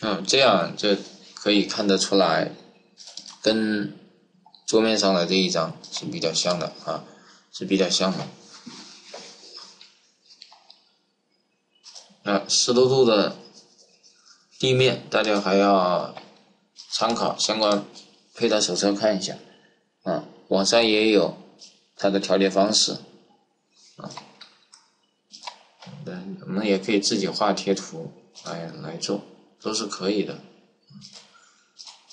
嗯，这样就可以看得出来，跟桌面上的这一张是比较像的啊，是比较像的。那湿度度的地面，大家还要参考相关配套手册看一下啊，网上也有它的调节方式啊。对，我们也可以自己画贴图来来做。都是可以的，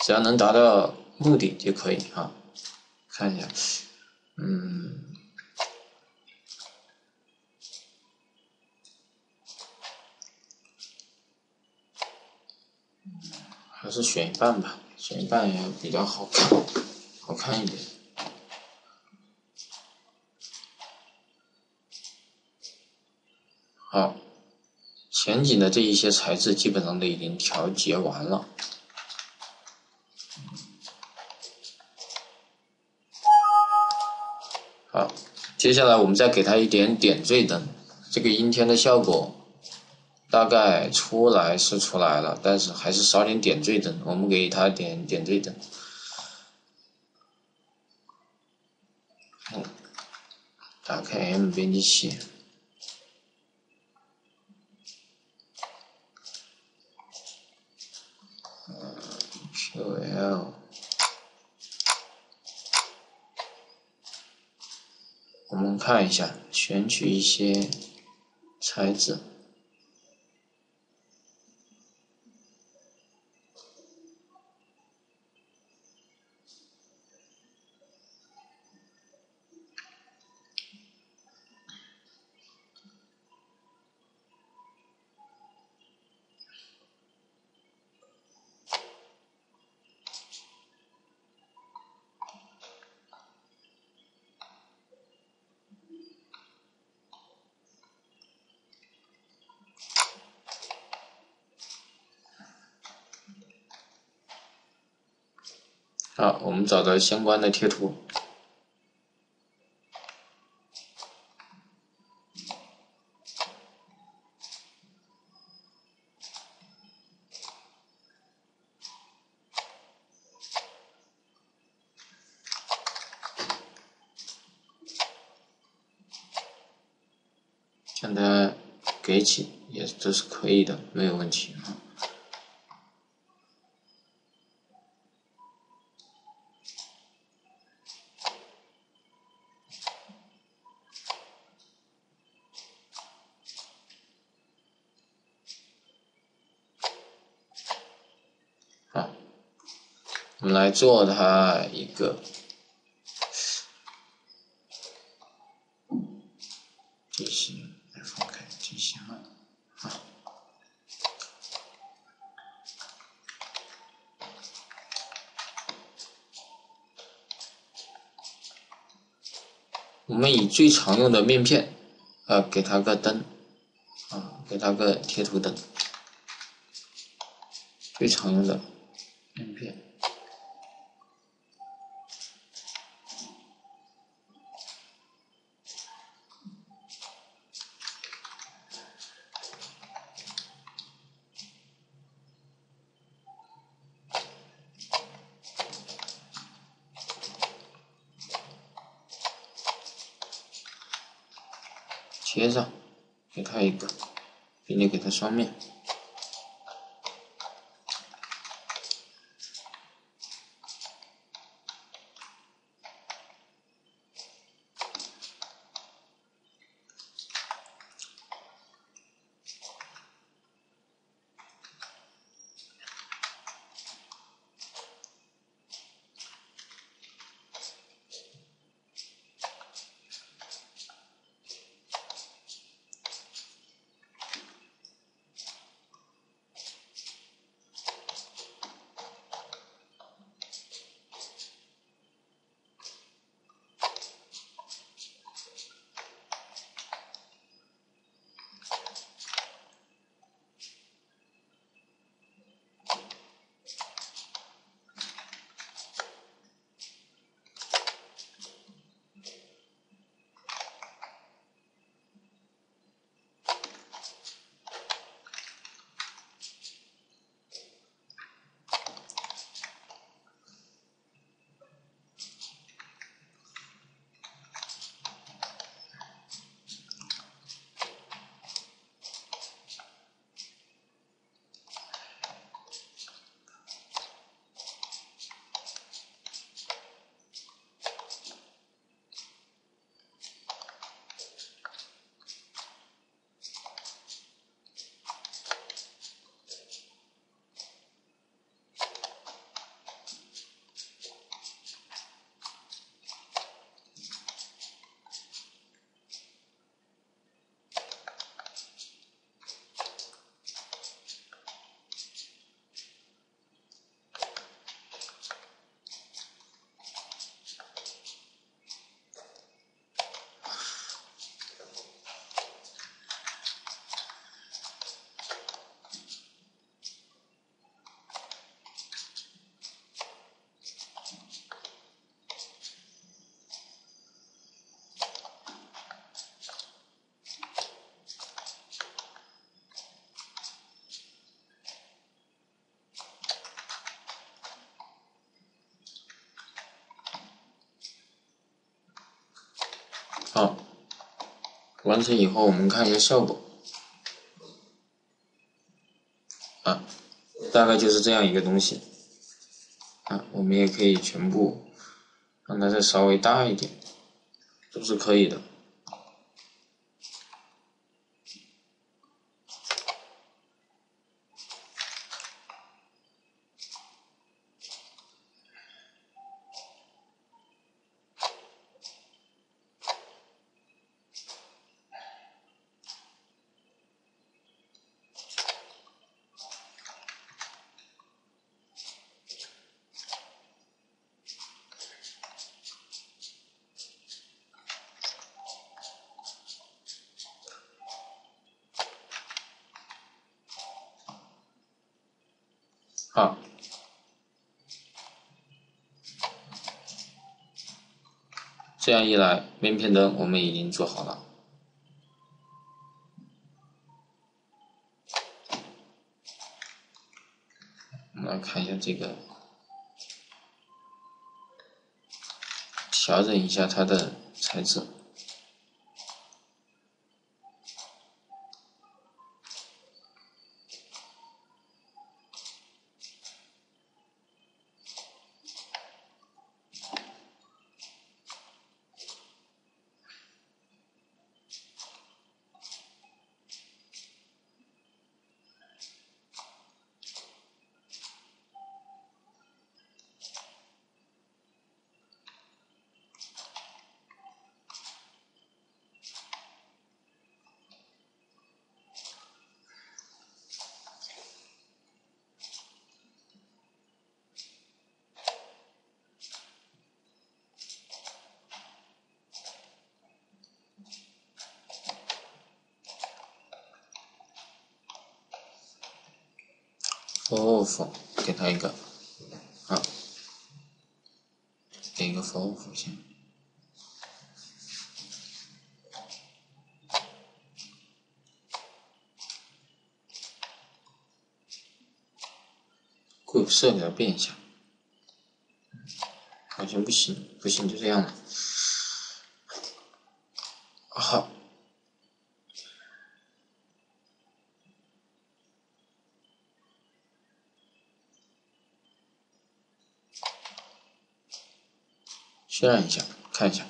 只要能达到目的就可以啊。看一下，嗯，还是选一半吧，选一半也比较好看，好看一点。好。前景的这一些材质基本上都已经调节完了。好，接下来我们再给它一点点缀灯，这个阴天的效果大概出来是出来了，但是还是少点点缀灯，我们给它点点缀灯。打开 M 编辑器。L，我们看一下，选取一些材质。好，我们找到相关的贴图。将它给起，也这是可以的，没有问题啊。我们来做它一个地形，来放开地形了，好。我们以最常用的面片，啊，给它个灯，啊，给它个贴图灯，最常用的面片。贴上，给它一个，并且给它双面。完成以后，我们看一下效果。啊，大概就是这样一个东西。啊，我们也可以全部让它再稍微大一点，都是可以的。好，这样一来，面片灯我们已经做好了。我们来看一下这个，调整一下它的材质。off，给他一个，啊，给一个 for off 先，固有色给它变一下，好像不行，不行就这样了，好。渲染一下，看一下。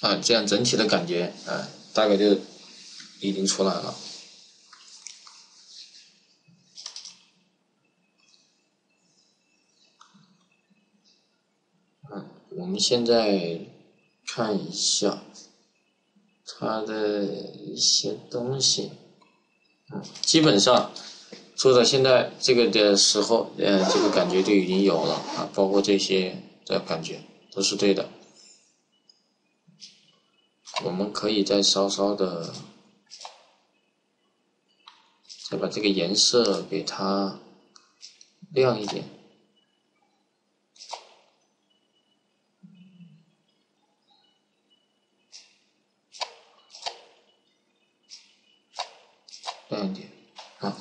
啊，这样整体的感觉，啊，大概就已经出来了。我们现在看一下它的一些东西，嗯，基本上做到现在这个的时候，呃，这个感觉就已经有了啊，包括这些的感觉都是对的。我们可以再稍稍的，再把这个颜色给它亮一点。亮一点，啊。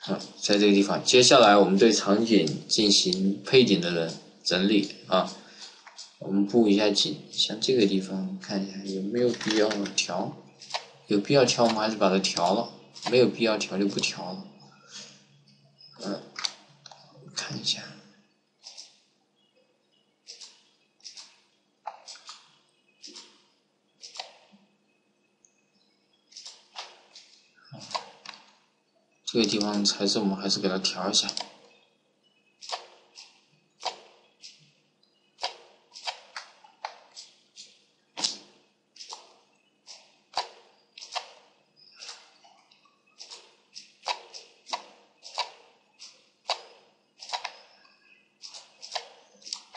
好，在这个地方，接下来我们对场景进行配景的人整理啊，我们布一下景，像这个地方看一下有没有必要调，有必要调我们还是把它调了，没有必要调就不调了。嗯，看一下，这个地方材质我们还是给它调一下。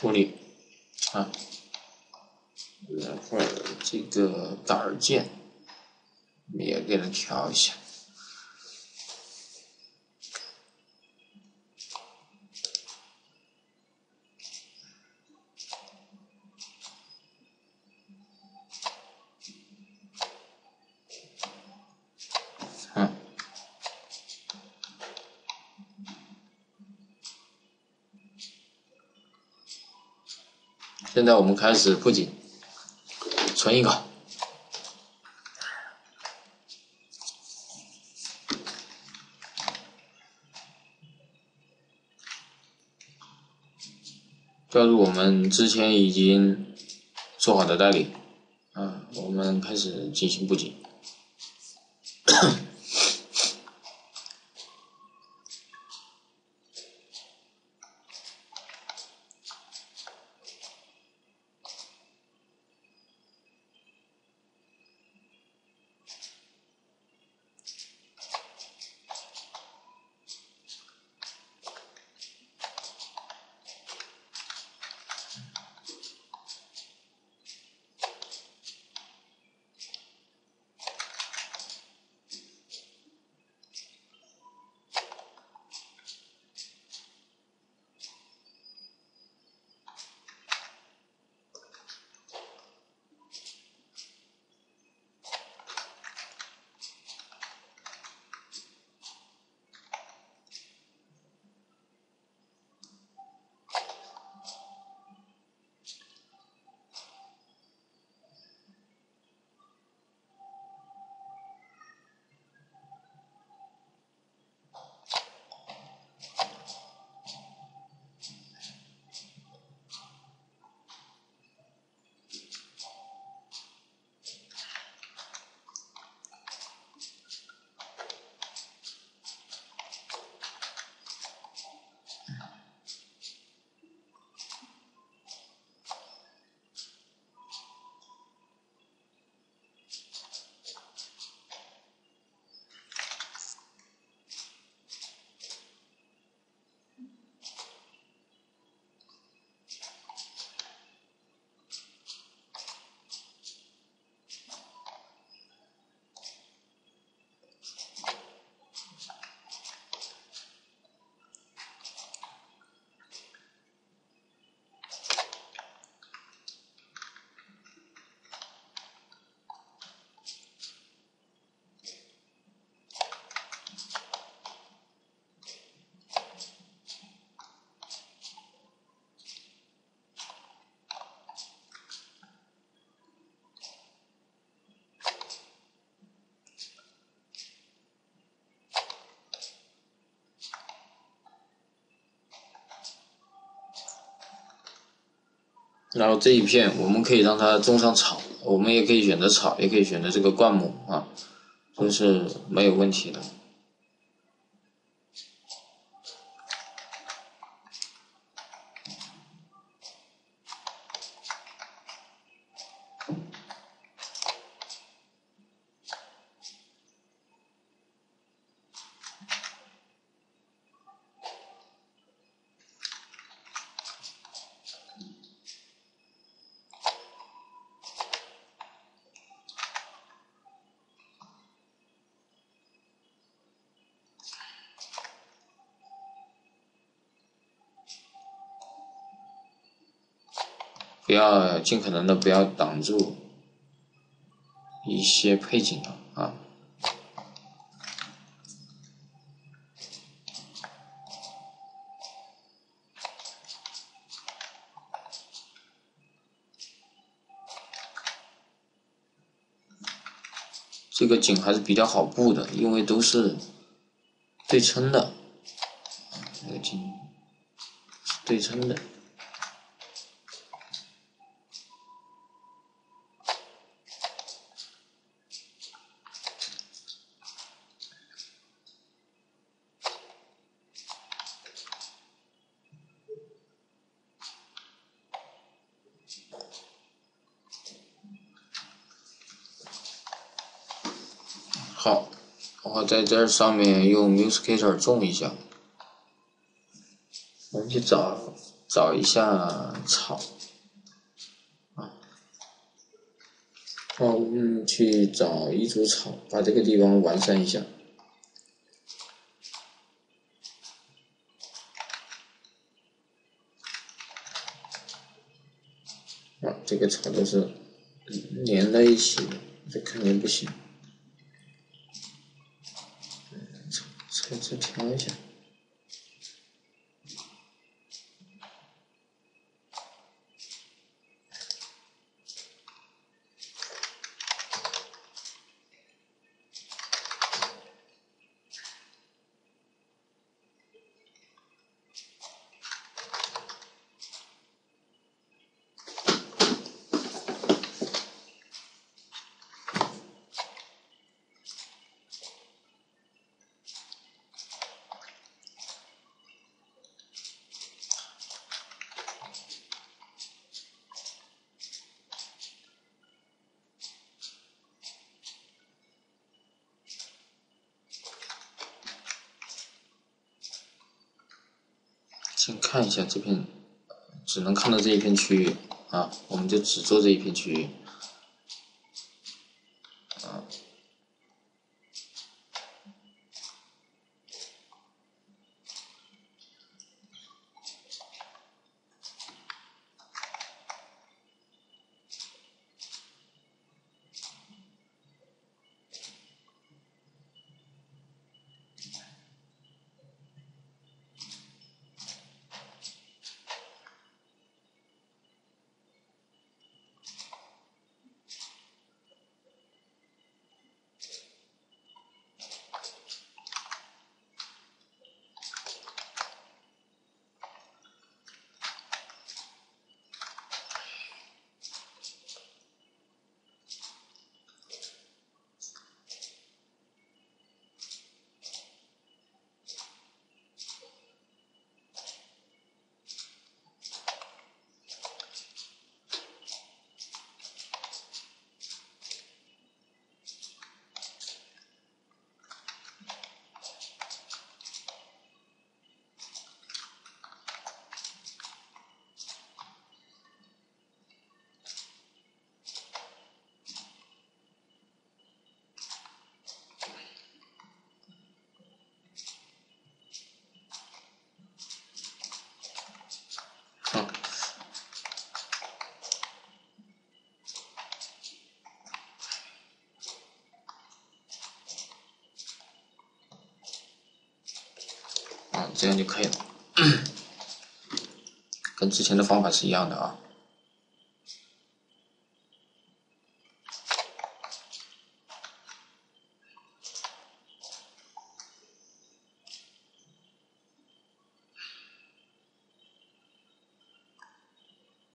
玻璃，啊，然后这个杆键也给它调一下。现在我们开始布景，存一个，加入我们之前已经做好的代理，啊，我们开始进行布景。然后这一片我们可以让它种上草，我们也可以选择草，也可以选择这个灌木啊，都是没有问题的。不要尽可能的不要挡住一些配景了啊！这个景还是比较好布的，因为都是对称的，这个景对称的。在这上面用 Musicator 种一下。我们去找找一下草啊，我们去找一株草，把这个地方完善一下。啊，这个草都是连在一起的，这肯定不行。这字调一下。看一下这片，只能看到这一片区域啊，我们就只做这一片区域。这样就可以了，跟之前的方法是一样的啊。